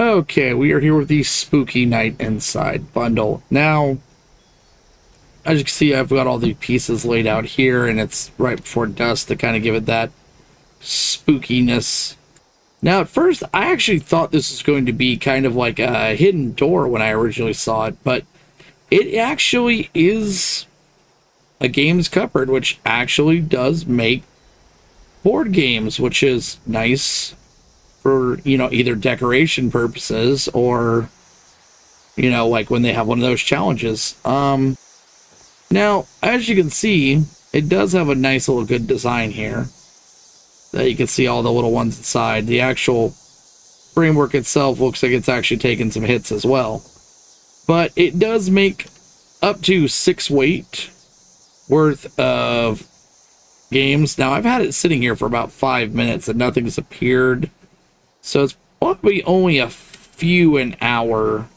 Okay, we are here with the Spooky Night Inside bundle. Now, as you can see, I've got all the pieces laid out here, and it's right before dusk to kind of give it that spookiness. Now, at first, I actually thought this was going to be kind of like a hidden door when I originally saw it, but it actually is a games cupboard, which actually does make board games, which is nice for, you know, either decoration purposes or, you know, like when they have one of those challenges. Um, now, as you can see, it does have a nice little good design here. That you can see all the little ones inside. The actual framework itself looks like it's actually taken some hits as well. But it does make up to six weight worth of games. Now, I've had it sitting here for about five minutes and nothing's appeared. So it's probably only a few an hour.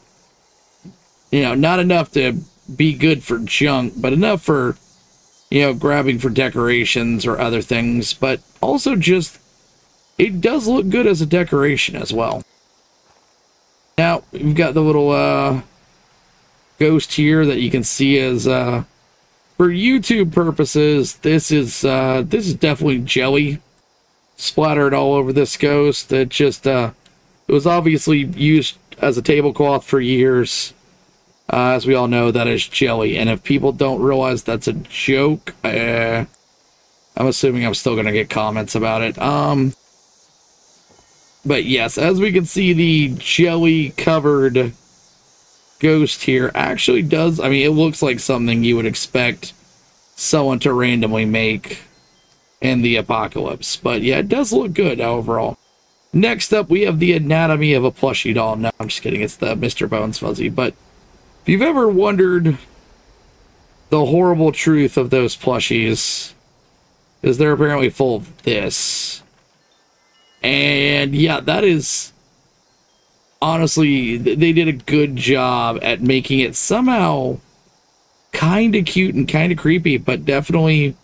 You know, not enough to be good for junk, but enough for, you know, grabbing for decorations or other things. But also just, it does look good as a decoration as well. Now, we've got the little uh, ghost here that you can see as uh, for YouTube purposes, this is uh, this is definitely jelly splattered all over this ghost. It just uh, it was obviously used as a tablecloth for years. Uh, as we all know, that is jelly. And if people don't realize that's a joke, uh, I'm assuming I'm still to get comments about it. Um, but yes, as we can see, the jelly covered ghost here actually does, I mean, it looks like something you would expect someone to randomly make in the apocalypse. But yeah, it does look good overall. Next up, we have the anatomy of a plushie doll. No, I'm just kidding. It's the Mr. Bones Fuzzy. But if you've ever wondered the horrible truth of those plushies, is they're apparently full of this. And yeah, that is honestly, they did a good job at making it somehow kind of cute and kind of creepy, but definitely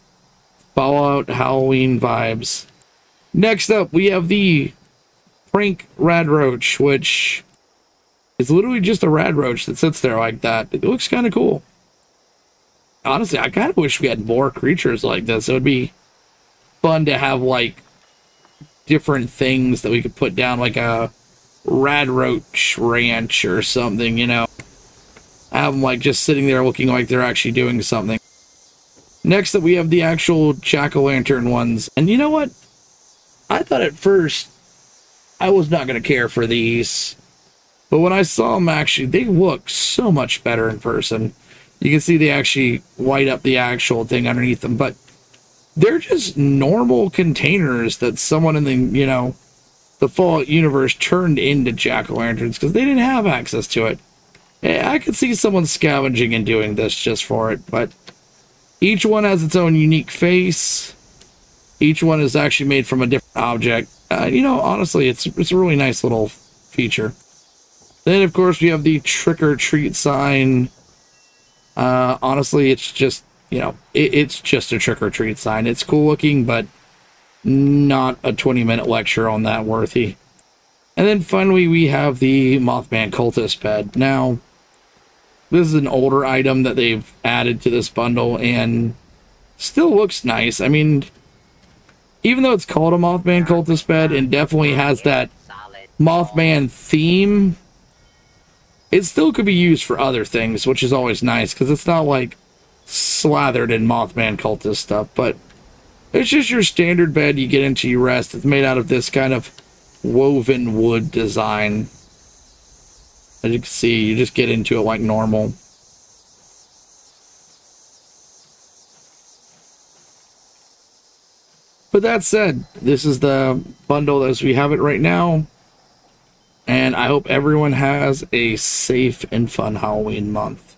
Fallout Halloween vibes. Next up, we have the Prank Radroach, which is literally just a Radroach that sits there like that. It looks kind of cool. Honestly, I kind of wish we had more creatures like this. It would be fun to have like different things that we could put down, like a Radroach Ranch or something, you know. Have them like just sitting there looking like they're actually doing something. Next up, we have the actual jack-o'-lantern ones. And you know what? I thought at first I was not going to care for these. But when I saw them actually, they look so much better in person. You can see they actually white up the actual thing underneath them. But they're just normal containers that someone in the, you know, the Fallout universe turned into jack-o'-lanterns because they didn't have access to it. I could see someone scavenging and doing this just for it, but each one has its own unique face. Each one is actually made from a different object. Uh, you know, honestly, it's it's a really nice little feature. Then, of course, we have the trick or treat sign. Uh, honestly, it's just you know, it, it's just a trick or treat sign. It's cool looking, but not a 20 minute lecture on that worthy. And then finally, we have the Mothman Cultist bed. Now, this is an older item that they've added to this bundle and still looks nice. I mean, even though it's called a Mothman Cultist bed and definitely has that Mothman theme, it still could be used for other things, which is always nice because it's not like slathered in Mothman Cultist stuff, but it's just your standard bed you get into, you rest. It's made out of this kind of woven wood design. As you can see, you just get into it like normal. But that said, this is the bundle as we have it right now. And I hope everyone has a safe and fun Halloween month.